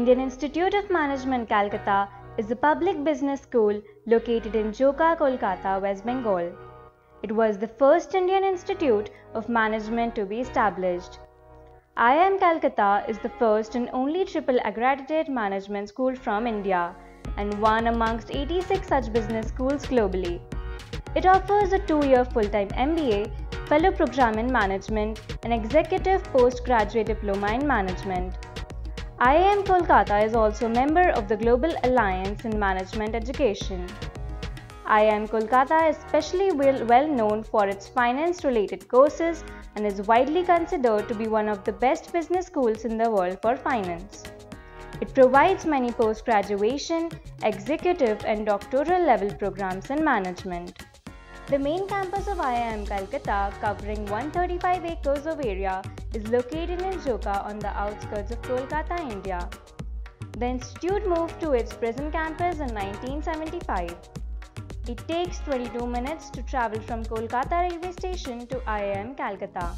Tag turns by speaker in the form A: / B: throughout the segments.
A: Indian Institute of Management Calcutta is a public business school located in Joka, Kolkata, West Bengal. It was the first Indian Institute of Management to be established. IIM Calcutta is the first and only triple accredited management school from India and one amongst 86 such business schools globally. It offers a two year full time MBA, fellow program in management, and executive postgraduate diploma in management. IIM Kolkata is also a member of the Global Alliance in Management Education. IIM Kolkata is especially well, well known for its finance related courses and is widely considered to be one of the best business schools in the world for finance. It provides many post graduation, executive, and doctoral level programs in management. The main campus of IIM Calcutta, covering 135 acres of area, is located in Joka on the outskirts of Kolkata, India. The institute moved to its present campus in 1975. It takes 22 minutes to travel from Kolkata railway station to IIM Calcutta.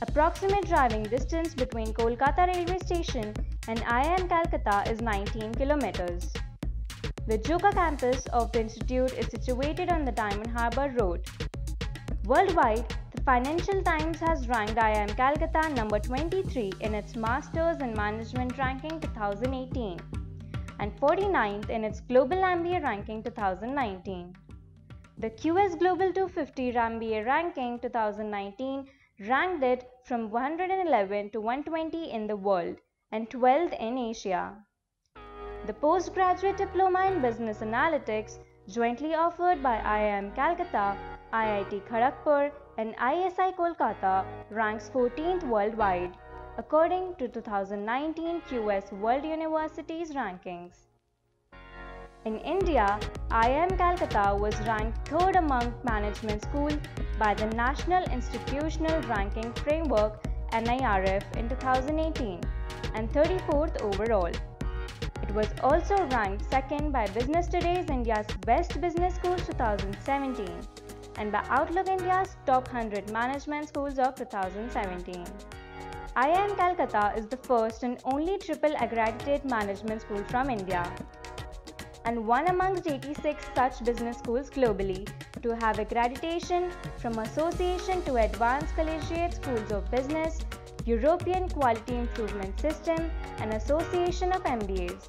A: Approximate driving distance between Kolkata railway station and IIM Calcutta is 19 kilometers. The Joka campus of the institute is situated on the Diamond Harbour Road. Worldwide, the Financial Times has ranked IIM Calcutta number 23 in its Masters in Management ranking 2018 and 49th in its Global MBA ranking 2019. The QS Global 250 MBA ranking 2019 ranked it from 111 to 120 in the world and 12th in Asia. The postgraduate diploma in business analytics, jointly offered by IIM Calcutta, IIT Kharagpur, and ISI Kolkata, ranks 14th worldwide, according to 2019 QS World Universities rankings. In India, IIM Calcutta was ranked third among management schools by the National Institutional Ranking Framework NIRF in 2018 and 34th overall. It was also ranked second by Business Today's India's Best Business Schools 2017 and by Outlook India's Top 100 Management Schools of 2017. IIM Calcutta is the first and only triple accredited management school from India and one amongst 86 such business schools globally to have accreditation from Association to Advance Collegiate Schools of Business, European Quality Improvement System, and Association of MBAs.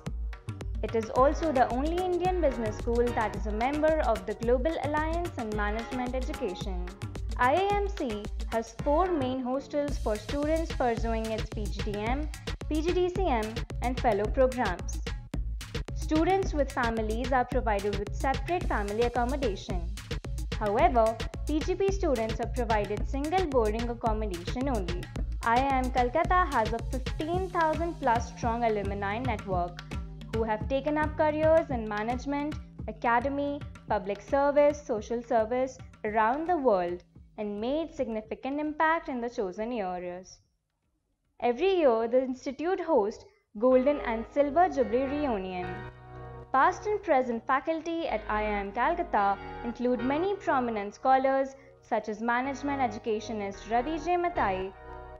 A: It is also the only Indian business school that is a member of the Global Alliance in Management Education. IIMC has four main hostels for students pursuing its PGDM, PGDCM, and fellow programs. Students with families are provided with separate family accommodation. However, PGP students are provided single boarding accommodation only. IIM Calcutta has a 15,000 plus strong alumni network who have taken up careers in management, academy, public service, social service around the world and made significant impact in the chosen areas. Every year, the institute hosts Golden and Silver Jubilee Reunion. Past and present faculty at IIM Calcutta include many prominent scholars such as management educationist Ravi J. Matthai,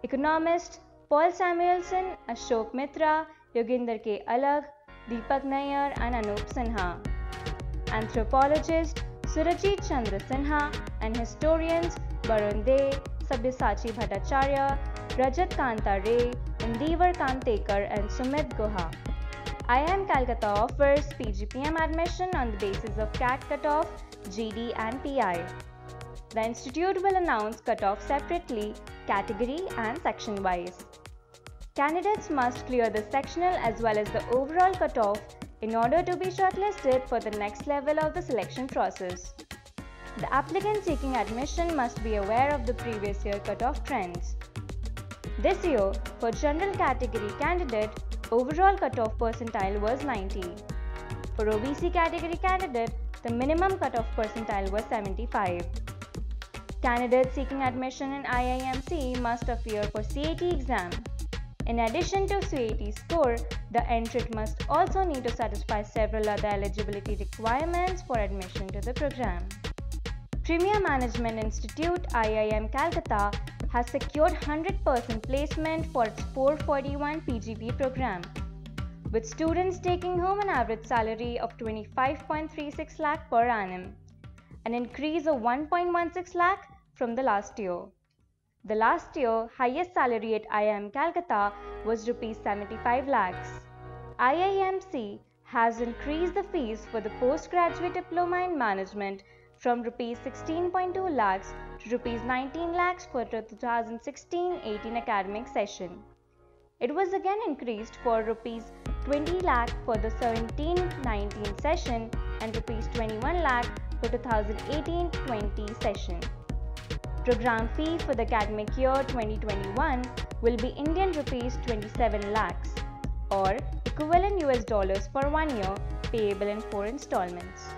A: economist Paul Samuelson, Ashok Mitra, Yoginder K. Alagh, Deepak Nayyar and Anup Sinha. Anthropologist Surajit Chandra Sinha and historians Barun De, Sabyasachi Bhattacharya, Rajat Kanta Ray, Indivar Kamtekar and Sumit Guha. IIM Calcutta offers PGPM admission on the basis of CAT cutoff, GD and PI. The institute will announce cutoff separately, category and section wise. Candidates must clear the sectional as well as the overall cutoff in order to be shortlisted for the next level of the selection process. The applicant seeking admission must be aware of the previous year cutoff trends. This year, for general category candidate, overall cutoff percentile was 90. For OBC category candidate, the minimum cutoff percentile was 75. Candidates seeking admission in IIMC must appear for CAT exam in addition to CAT score, the entrant must also need to satisfy several other eligibility requirements for admission to the program. Premier Management Institute IIM Calcutta has secured 100% placement for its 441 PGP program. with students taking home an average salary of 25.36 lakh per annum, an increase of 1.16 lakh from the last year. The last year highest salary at IIM Calcutta was rupees 75 lakhs. IIMC has increased the fees for the postgraduate diploma in management from rupees 16.2 lakhs to rupees 19 lakhs for the 2016-18 academic session. It was again increased for rupees 20 lakh for the 17-19 session and rupees 21 lakh for 2018-20 session. Program fee for the academic year 2021 will be Indian rupees 27 lakhs or equivalent US dollars for one year payable in four installments.